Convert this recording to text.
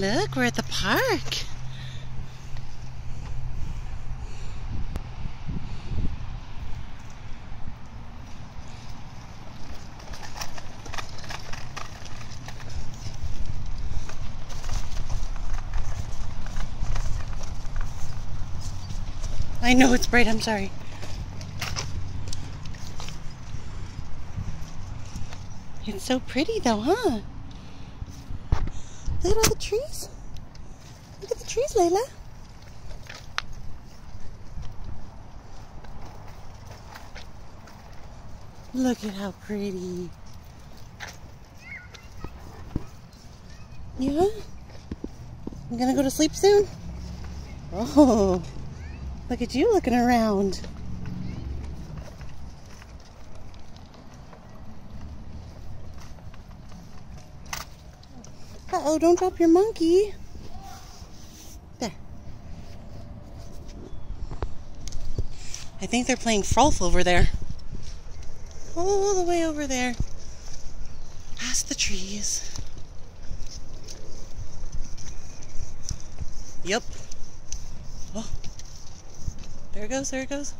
Look, we're at the park. I know it's bright, I'm sorry. It's so pretty though, huh? Look at all the trees. Look at the trees, Leyla. Look at how pretty. Yeah? I'm gonna go to sleep soon? Oh, look at you looking around. Uh-oh, don't drop your monkey. There. I think they're playing Frolf over there. All the way over there. Past the trees. Yep. Oh. There it goes, there it goes.